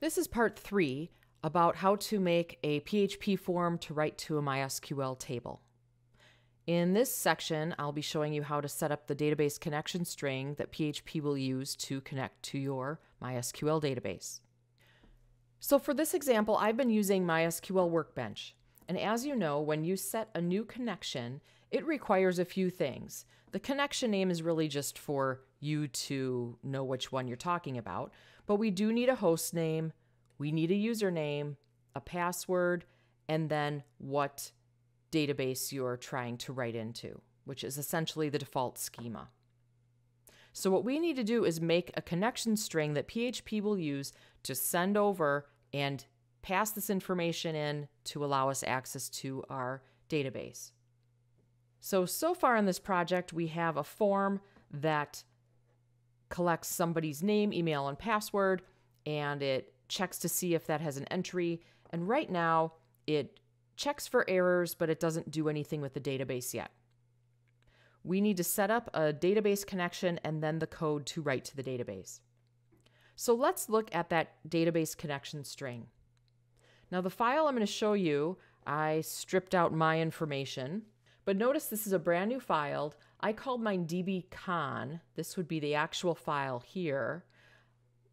This is part three about how to make a PHP form to write to a MySQL table. In this section, I'll be showing you how to set up the database connection string that PHP will use to connect to your MySQL database. So for this example, I've been using MySQL Workbench. And as you know, when you set a new connection, it requires a few things. The connection name is really just for you to know which one you're talking about, but we do need a host name, we need a username, a password, and then what database you're trying to write into, which is essentially the default schema. So what we need to do is make a connection string that PHP will use to send over and pass this information in to allow us access to our database. So, so far in this project, we have a form that collects somebody's name, email, and password, and it checks to see if that has an entry. And right now, it checks for errors, but it doesn't do anything with the database yet. We need to set up a database connection and then the code to write to the database. So let's look at that database connection string. Now the file I'm going to show you, I stripped out my information, but notice this is a brand new file. I called mine dbcon. This would be the actual file here.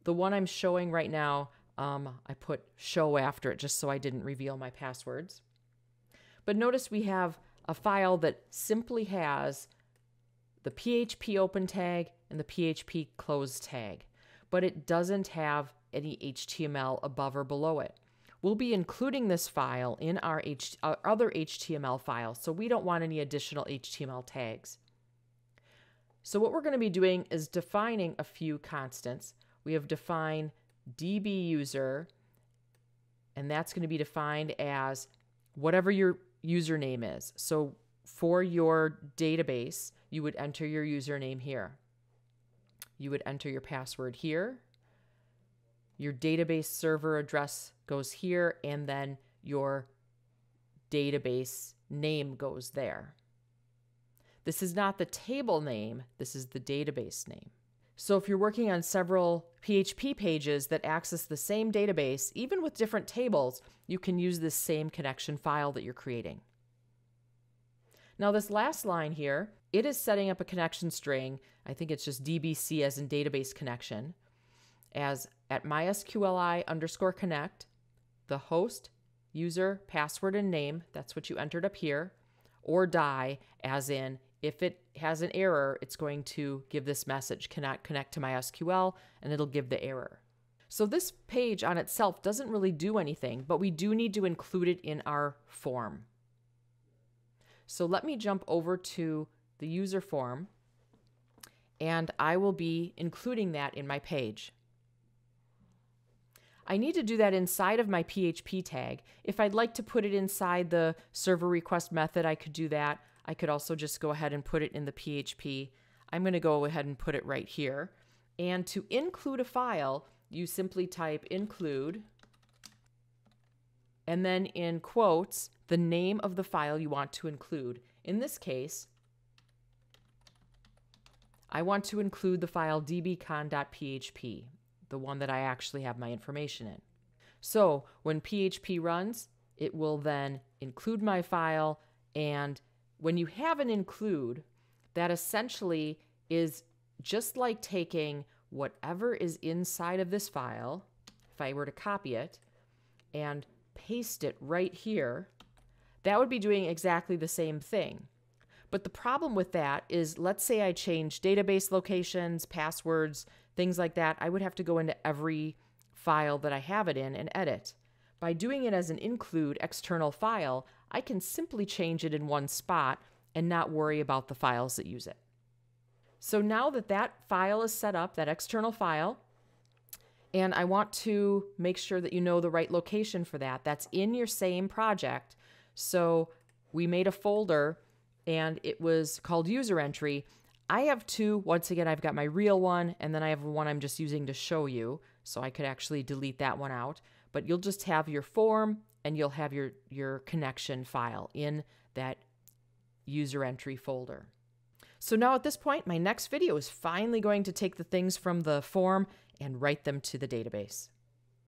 The one I'm showing right now, um, I put show after it just so I didn't reveal my passwords. But notice we have a file that simply has the PHP open tag and the PHP close tag, but it doesn't have any HTML above or below it. We'll be including this file in our, H our other HTML file, so we don't want any additional HTML tags. So what we're going to be doing is defining a few constants. We have defined DB user, and that's going to be defined as whatever your username is. So for your database, you would enter your username here. You would enter your password here. Your database server address goes here, and then your database name goes there. This is not the table name, this is the database name. So if you're working on several PHP pages that access the same database, even with different tables, you can use this same connection file that you're creating. Now this last line here, it is setting up a connection string. I think it's just DBC as in database connection as at mysqli underscore connect, the host, user, password, and name, that's what you entered up here, or die as in if it has an error, it's going to give this message, cannot connect to MySQL, and it'll give the error. So this page on itself doesn't really do anything, but we do need to include it in our form. So let me jump over to the user form, and I will be including that in my page. I need to do that inside of my PHP tag. If I'd like to put it inside the server request method, I could do that. I could also just go ahead and put it in the PHP. I'm going to go ahead and put it right here. And to include a file, you simply type include and then in quotes, the name of the file you want to include. In this case, I want to include the file dbcon.php, the one that I actually have my information in. So when PHP runs, it will then include my file and when you have an include, that essentially is just like taking whatever is inside of this file, if I were to copy it, and paste it right here, that would be doing exactly the same thing. But the problem with that is, let's say I change database locations, passwords, things like that. I would have to go into every file that I have it in and edit. By doing it as an include external file, I can simply change it in one spot and not worry about the files that use it. So now that that file is set up, that external file, and I want to make sure that you know the right location for that. That's in your same project. So we made a folder and it was called user entry. I have two. Once again, I've got my real one and then I have one I'm just using to show you. So I could actually delete that one out. But you'll just have your form and you'll have your, your connection file in that user entry folder. So now at this point, my next video is finally going to take the things from the form and write them to the database.